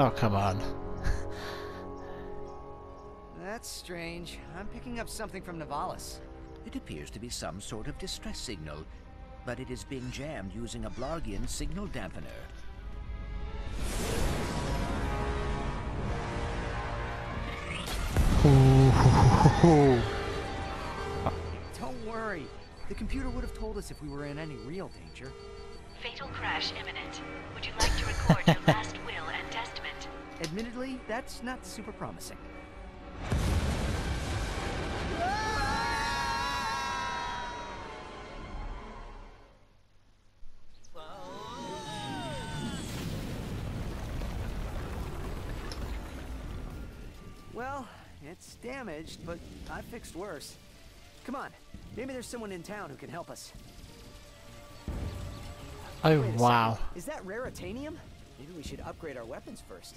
Oh, come on. That's strange. I'm picking up something from Novalis. It appears to be some sort of distress signal, but it is being jammed using a Blargian signal dampener. Don't worry. The computer would have told us if we were in any real danger. Fatal crash imminent. Would you like to record your last will and testament? Admittedly, that's not super promising. Well, it's damaged, but I fixed worse. Come on, maybe there's someone in town who can help us. Oh, wow. second. Is that raritanium? Maybe we should upgrade our weapons first.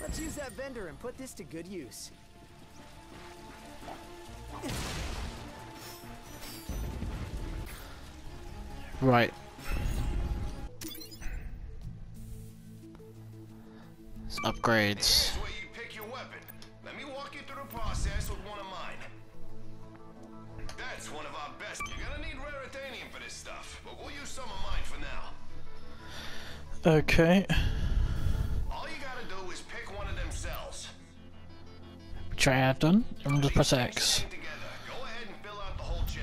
Let's use that vendor and put this to good use. Right. It's upgrades. Where you pick your weapon. Let me walk you through the process with one of mine. That's one of our best. You're gonna need raritanium for this stuff, but we'll use some of mine for now. Okay. All you gotta do is pick one of them cells. Which I have done. I'm just press X. Go ahead and fill out the whole chain.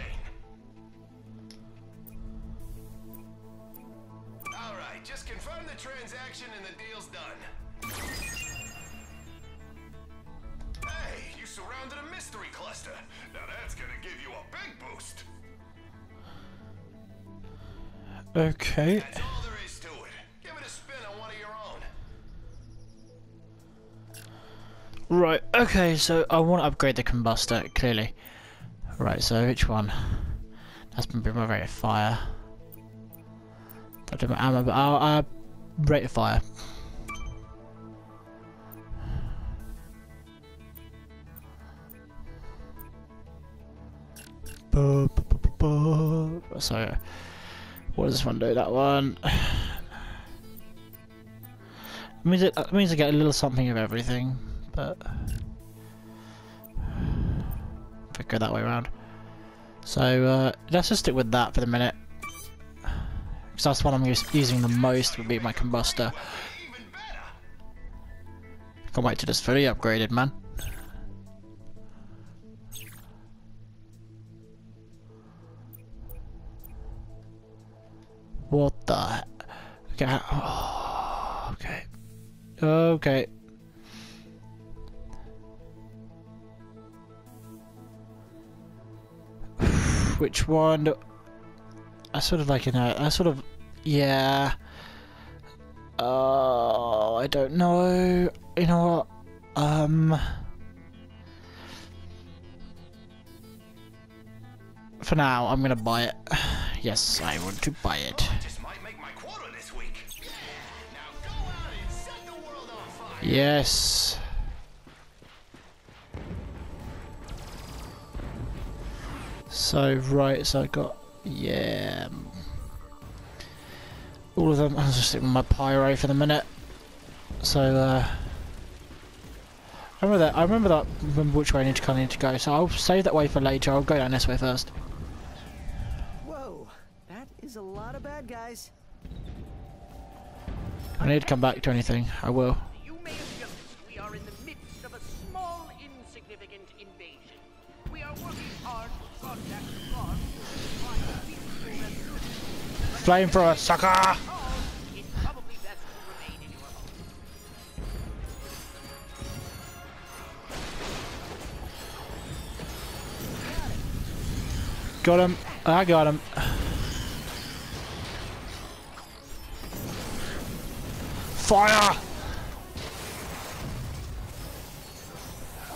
Alright, just confirm the transaction and the deal's done. Hey, you surrounded a mystery cluster. Now that's gonna give you a big boost. Okay. Right, okay, so I want to upgrade the combustor, clearly. Right, so which one? That's been my rate of fire. Don't do my ammo, but I'll, rate of fire. So, what does this one do? That one. It means, it, it means I get a little something of everything, but if I go that way around. So uh, let's just stick with that for the minute, because that's what I'm using the most. Would be my combustor. Can't wait till it's fully upgraded, man. What the? Okay. Okay. Okay. Which one? do- I sort of like you know. I sort of yeah. Oh, I don't know. You know what? Um. For now, I'm gonna buy it. Yes, I want to buy it. I So right, so I got yeah. All of them. I'll just stick with my pyro for the minute. So uh, I remember that. I remember that. Remember which way I need to kind of need to go. So I'll save that way for later. I'll go down this way first. Whoa, that is a lot of bad guys. I need to come back to anything. I will. You may have noticed we are in the midst of a small, insignificant invasion. We are working hard to find a sucker! Got him. I got him. Fire!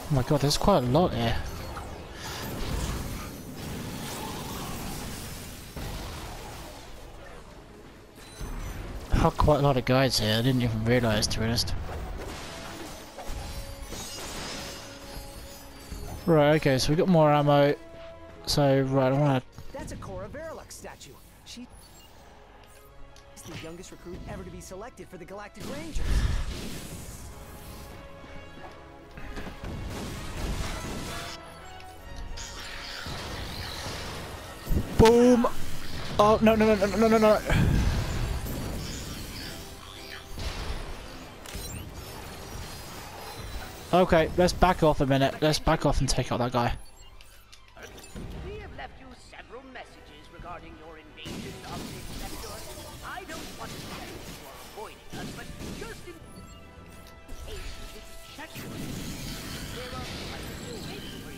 Oh my god, there's quite a lot here. Quite a lot of guys here. I didn't even realise, to be honest. Right, okay, so we got more ammo. So, right, I want to That's a Cora Veralux statue. She's the youngest recruit ever to be selected for the Galactic Rangers. Boom! Oh, no, no, no, no, no, no, no. Okay, let's back off a minute. Let's back off and take out that guy. We have left you several messages regarding your invasion of this sector. I don't want to say you are avoiding us, but just in case you check there are waiting for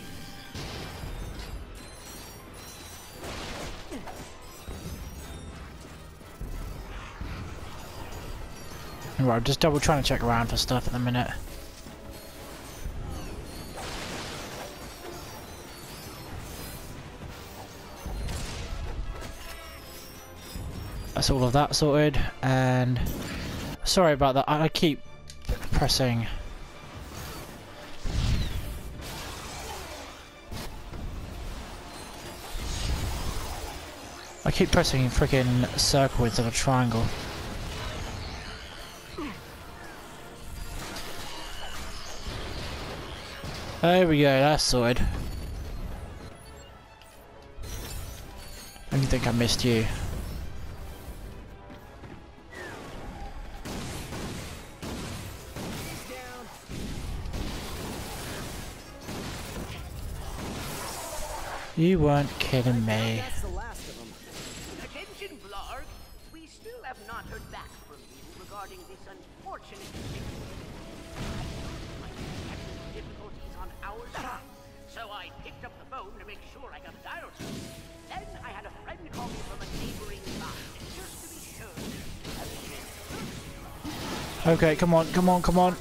you. Right, I'm just double trying to check around for stuff at the minute. That's all of that sorted, and sorry about that. I keep pressing. I keep pressing freaking circle instead of a triangle. There we go, that's sorted. I think I missed you. You weren't kidding me. That's the last of them. Attention, Blarg! We still have not heard back from you regarding this unfortunate situation. I know you might be having difficulties on our side, so I picked up the phone to make sure I got a. Then I had a friend call me from a neighboring line, just to be sure. Okay, come on, come on, come on.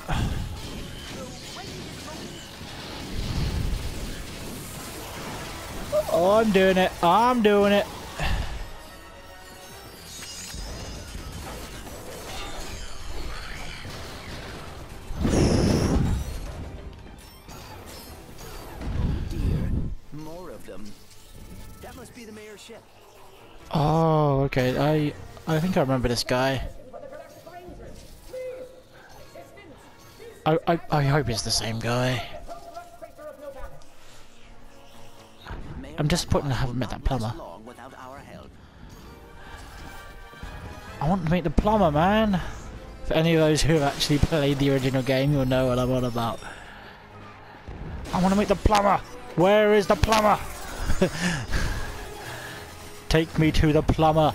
Oh, I'm doing it. I'm doing it. Oh, okay. I I think I remember this guy. I I, I hope it's the same guy. I'm disappointed I haven't met that plumber. I want to meet the plumber, man. For any of those who have actually played the original game, you'll know what I'm on about. I want to meet the plumber. Where is the plumber? Take me to the plumber.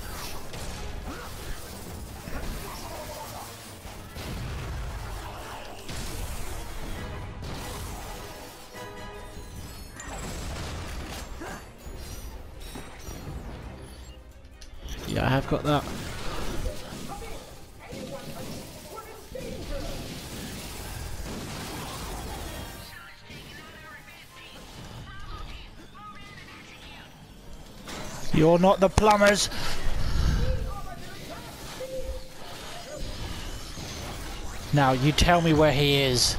Yeah, I have got that. You're not the plumbers. Now, you tell me where he is.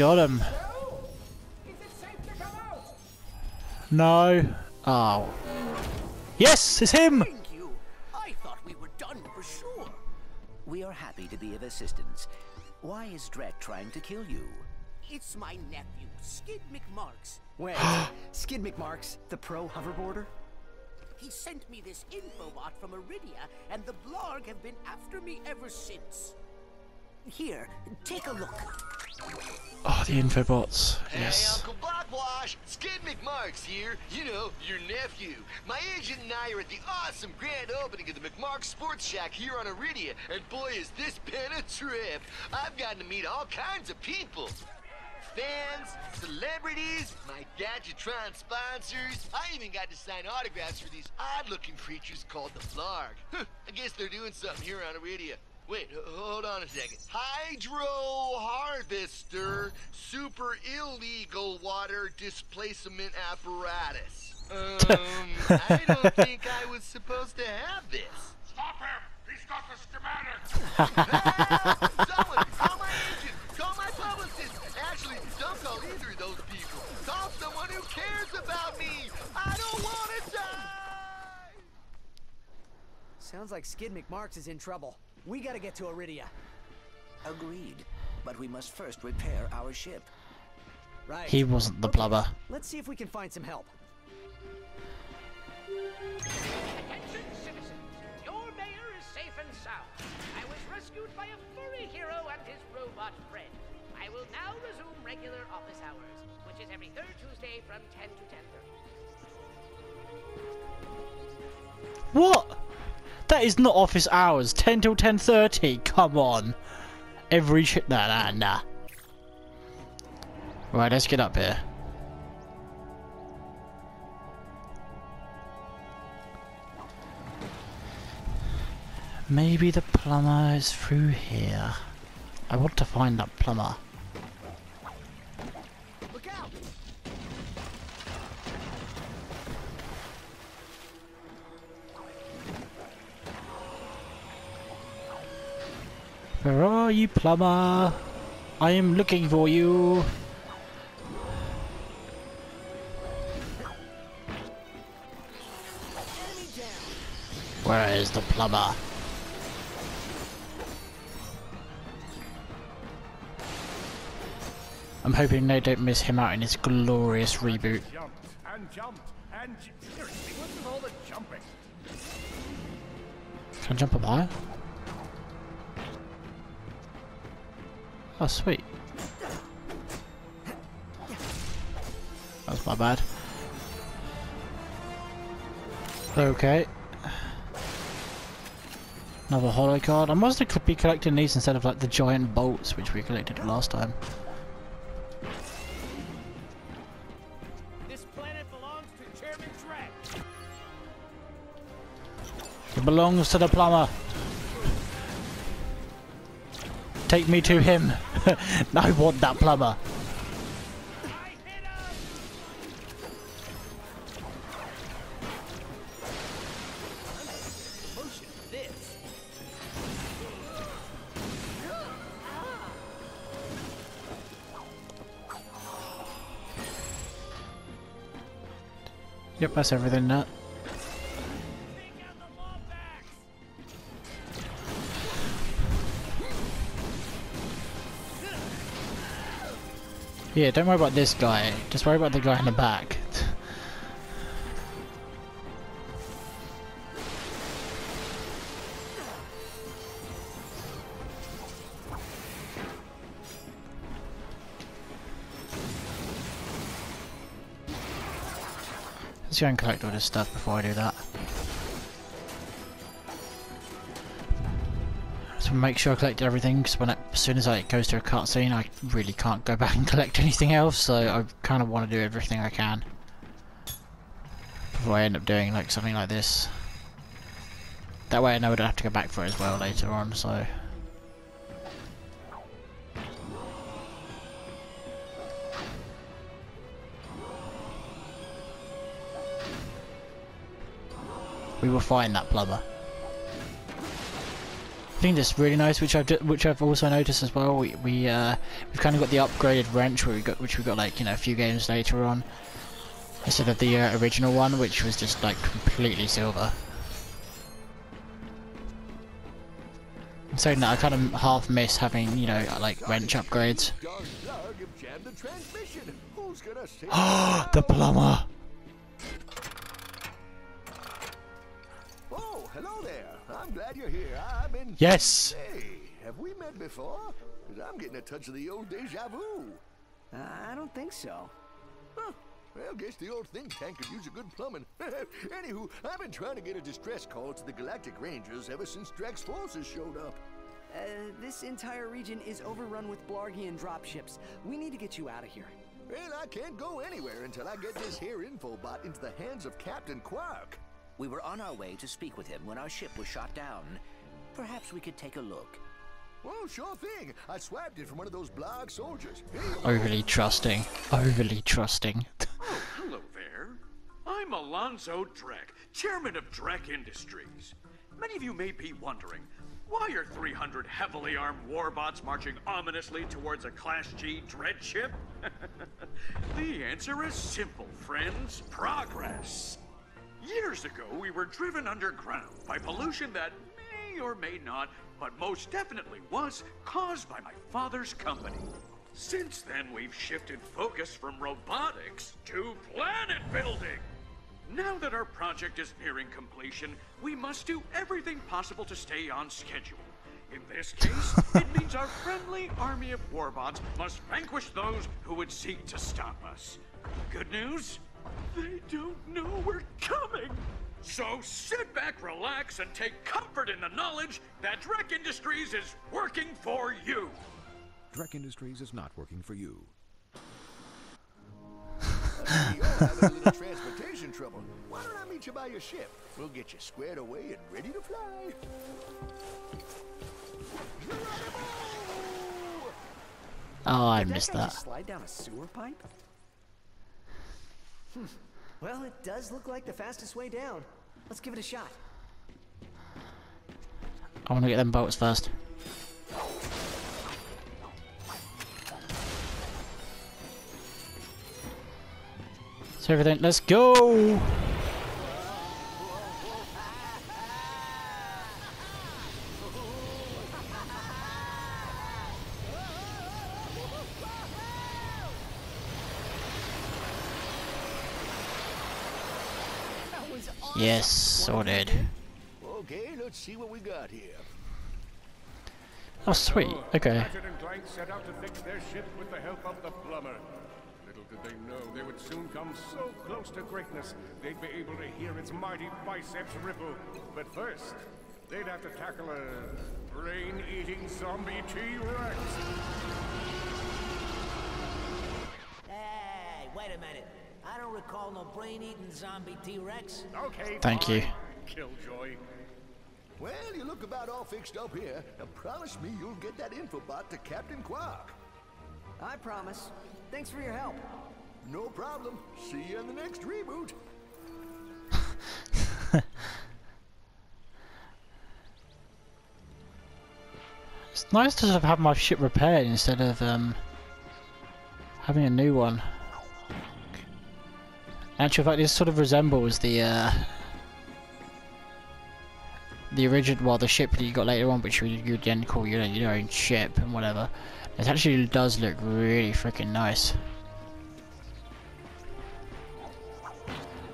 Got him. No. Oh. Yes, it's him. Thank you. I thought we were done for sure. We are happy to be of assistance. Why is Drek trying to kill you? It's my nephew, Skid McMarx. Wait, Skid McMarx, the pro hoverboarder? He sent me this infobot from Aridia, and the Blarg have been after me ever since. Here, take a look. Oh, the infobots. Yes. Hey, Yes. Uncle Blackwash, Skid McMarx here. You know, your nephew. My agent and I are at the awesome grand opening of the McMark Sports Shack here on Aridia, and boy, is this been a trip. I've gotten to meet all kinds of people. Fans, celebrities, my Gadgetron sponsors. I even got to sign autographs for these odd-looking creatures called the Flarg. Huh, I guess they're doing something here on Aridia. Wait, hold on a second. Hydro harvester, super illegal water displacement apparatus. Um, I don't think I was supposed to have this. Stop him! He's got the schematics! Someone, call my agent, call my publicist. Actually, don't call either of those people. Call someone who cares about me. I don't want to die. Sounds like Skid McMarx is in trouble. We gotta get to Aridia. Agreed. But we must first repair our ship. Right. He wasn't the plumber. Let's see if we can find some help. Attention, citizens! Your mayor is safe and sound. I was rescued by a furry hero and his robot friend. I will now resume regular office hours, which is every third Tuesday from 10 to 10.30. What? That is not office hours. 10 till 10.30. Come on. Every shit. Nah, nah, nah. Right, let's get up here. Maybe the plumber is through here. I want to find that plumber. Where are you, plumber? I am looking for you. Where is the plumber? I'm hoping they don't miss him out in his glorious reboot. Jumped and jumped and j- seriously, what's with all the jumping? Can I jump up higher? Oh, sweet. That's my bad. Okay. Another holocard. I must have be collecting these instead of like the giant bolts which we collected last time. This planet belongs to Chairman Drek. It belongs to the plumber. Take me to him. I want that plumber. Yep, that's everything. That. Yeah, don't worry about this guy. Just worry about the guy in the back. Let's go and collect all this stuff before I do that. So make sure I collect everything, because when it, as soon as I, it goes to a cutscene, I really can't go back and collect anything else. So I kind of want to do everything I can before I end up doing like something like this. That way I know I don't have to go back for it as well later on. So. We will find that plumber. I think that's really nice, which I've which I've also noticed as well. We we uh, we've kind of got the upgraded wrench, where we got which we got like you know a few games later on, instead of the uh, original one, which was just like completely silver. I'm saying that I kind of half miss having you know like wrench upgrades. Say the plumber. Oh, hello there. I'm glad you're here. I've been. Yes. Hey, have we met before? Because I'm getting a touch of the old deja vu. Uh, I don't think so. Huh. Well, guess the old think tank could use a good plumbing. Anywho, I've been trying to get a distress call to the Galactic Rangers ever since Drek's forces showed up. Uh, this entire region is overrun with Blargian dropships. We need to get you out of here. Well, I can't go anywhere until I get this here info bot into the hands of Captain Quark. We were on our way to speak with him when our ship was shot down. Perhaps we could take a look. Oh, sure thing. I swapped it from one of those Blarg soldiers. Here Overly trusting. Overly trusting. oh, Hello there. I'm Alonzo Drek, chairman of Drek Industries. Many of you may be wondering, why are 300 heavily armed warbots marching ominously towards a Class G dread ship? the answer is simple, friends. Progress. Years ago, we were driven underground by pollution that may or may not, but most definitely was, caused by my father's company. Since then, we've shifted focus from robotics to planet building. Now that our project is nearing completion, we must do everything possible to stay on schedule. In this case, it means our friendly army of warbots must vanquish those who would seek to stop us. Good news? They don't know we're coming! So sit back, relax, and take comfort in the knowledge that Drek Industries is working for you! Drek Industries is not working for you. go. You're having a little transportation trouble. Why don't I meet you by your ship? We'll get you squared away and ready to fly. Oh, I Did missed that that. slide down a sewer pipe? Hmm. Well, it does look like the fastest way down. Let's give it a shot. I want to get them boats first. So everything, let's go! Let's see what we got here. Oh, sweet. Okay. Ratchet and Clank set out to fix their ship with the help of the plumber. Little did they know they would soon come so close to greatness, they'd be able to hear its mighty biceps ripple. But first, they'd have to tackle a brain-eating zombie T-Rex. Hey, wait a minute. I don't recall no brain-eating zombie T-Rex. Okay, Thank you. Killjoy. Well, you look about all fixed up here. Now promise me you'll get that infobot to Captain Quark. I promise. Thanks for your help. No problem. See you in the next reboot. It's nice to sort of have my ship repaired instead of um, having a new one. In actual fact, this sort of resembles the uh, the original, well, the ship that you got later on, which you you then call your your own ship and whatever. It actually does look really freaking nice.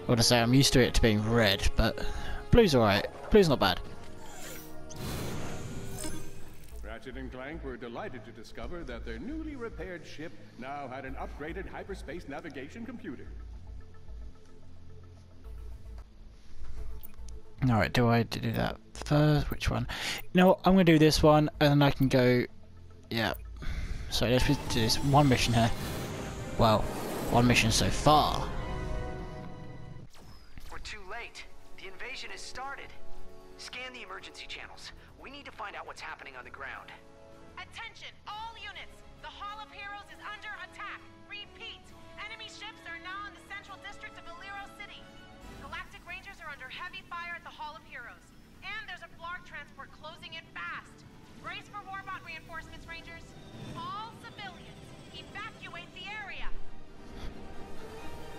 Well, to say I'm used to it to being red, but blue's alright. Blue's not bad. Ratchet and Clank were delighted to discover that their newly repaired ship now had an upgraded hyperspace navigation computer. Alright, do I do that first? Which one? You know I'm going to do this one, and then I can go... Yeah. So let's do this one mission here. Well, one mission so far.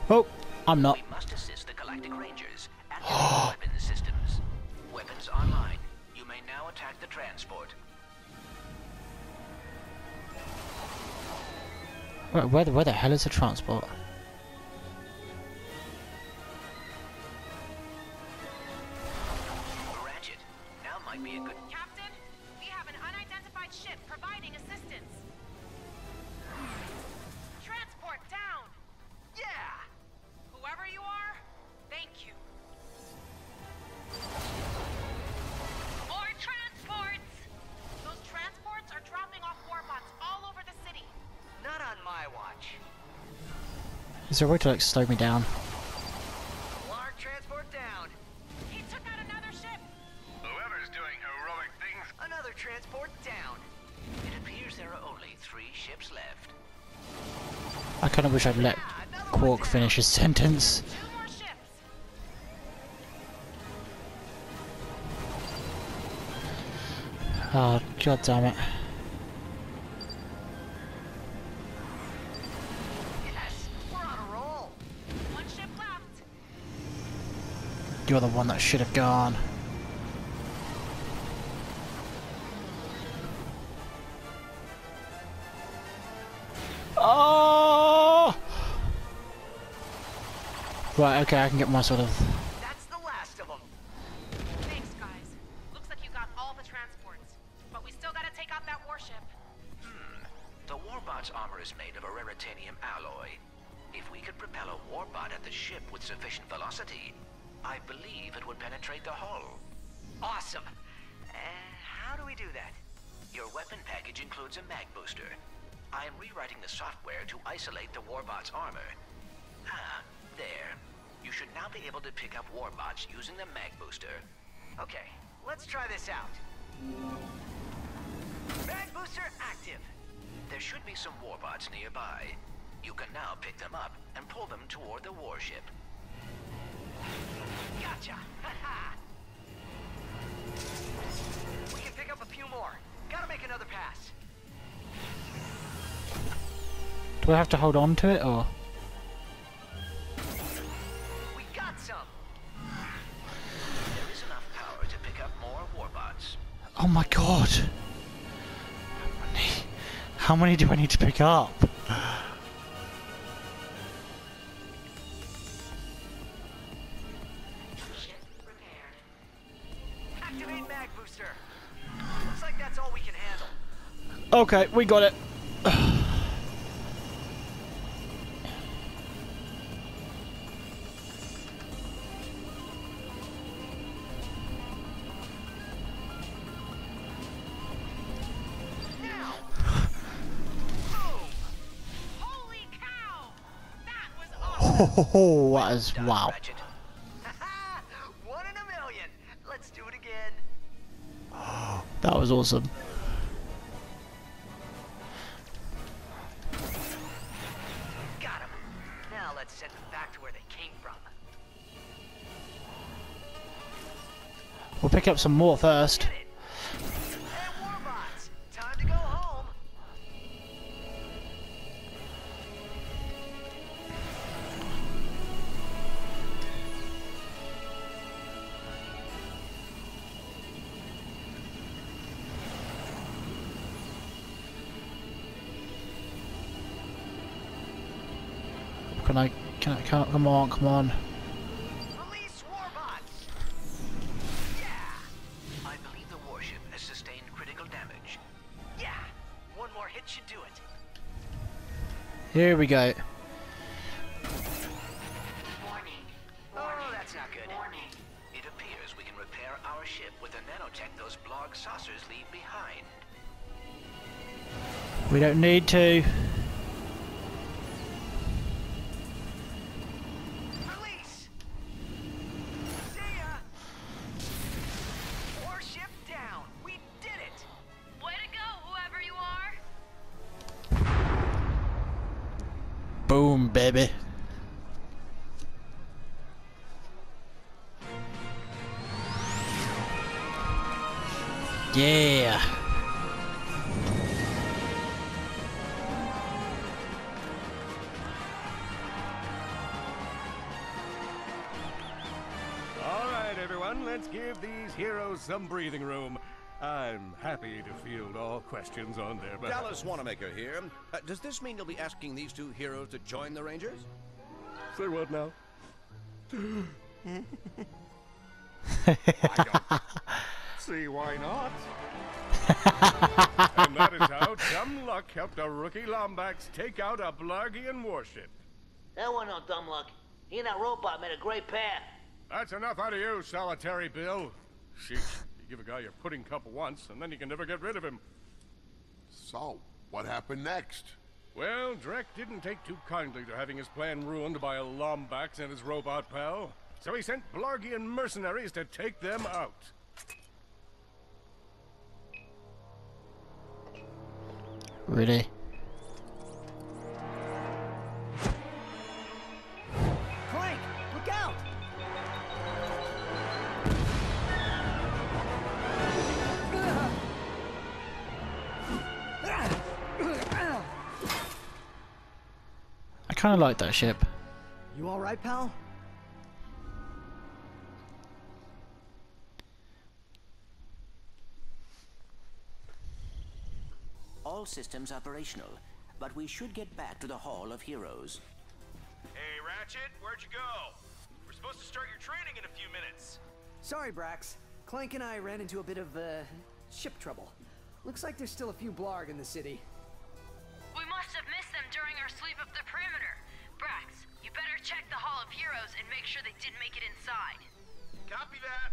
Oh, I'm not. We must assist the Galactic Rangers and their weapon systems. Weapons online. You may now attack the transport. Where, where, the, where the hell is the transport? Is there a way to like slow me down? Lark transport down. He took out another ship. Whoever's doing heroic things transport down. It appears there are only three ships left. I kind of wish I'd let Quark finish his sentence. Two more ships. Oh, god damn it. You're the one that should have gone. Oh! Right, okay, I can get my sort of... That's the last of them. Thanks, guys. Looks like you got all the transports. But we still gotta take out that warship. Hmm. The Warbot's armor is made of a raritanium alloy. If we could propel a Warbot at the ship with sufficient velocity, I believe it would penetrate the hull. Awesome. Uh, how do we do that? Your weapon package includes a mag booster. I am rewriting the software to isolate the Warbot's armor. Ah, there. You should now be able to pick up Warbots using the mag booster. Okay, let's try this out. Mag booster active. There should be some Warbots nearby. You can now pick them up and pull them toward the warship. Gotcha. We can pick up a few more. Gotta make another pass. Do I have to hold on to it, or...? We got some. There is enough power to pick up more Warbots. Oh my god! How many do I need to pick up? Okay, we got it. Now. Holy cow! That was awesome. Oh, that is Done, wow. One in a million. Let's do it again. That was awesome. Pick up some more first. Can I? Can I? Come on, come on. Saucers we go. We don't need to. Baby. Yeah. All right, everyone, let's give these heroes some breathing room. I'm happy to field all questions on their behalf. Dallas Wanamaker here. Uh, does this mean you'll be asking these two heroes to join the Rangers? Say what now? See why not? and that is how dumb luck helped a rookie Lombax take out a Blargian warship. That wasn't no dumb luck. He and that robot made a great pair. That's enough out of you, solitary Bill. Sheesh, you give a guy your pudding cup once, and then you can never get rid of him. So, what happened next? Well, Drek didn't take too kindly to having his plan ruined by a Lombax and his robot pal, so he sent Blargian mercenaries to take them out. Really? Kind of like that ship. You alright, pal? All systems operational, but we should get back to the Hall of Heroes. Hey, Ratchet, where'd you go? We're supposed to start your training in a few minutes. Sorry, Brax. Clank and I ran into a bit of, uh, ship trouble. Looks like there's still a few Blarg in the city. Check the Hall of Heroes and make sure they didn't make it inside. Copy that.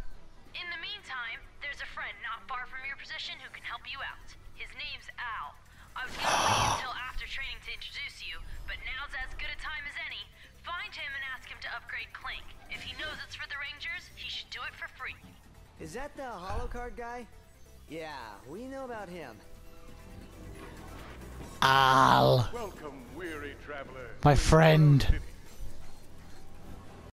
In the meantime, there's a friend not far from your position who can help you out. His name's Al. I was gonna wait until after training to introduce you, but now's as good a time as any. Find him and ask him to upgrade Clink. If he knows it's for the Rangers, he should do it for free. Is that the holocard guy? Yeah, we know about him. Al. Welcome, weary traveler. My friend. Emerald City.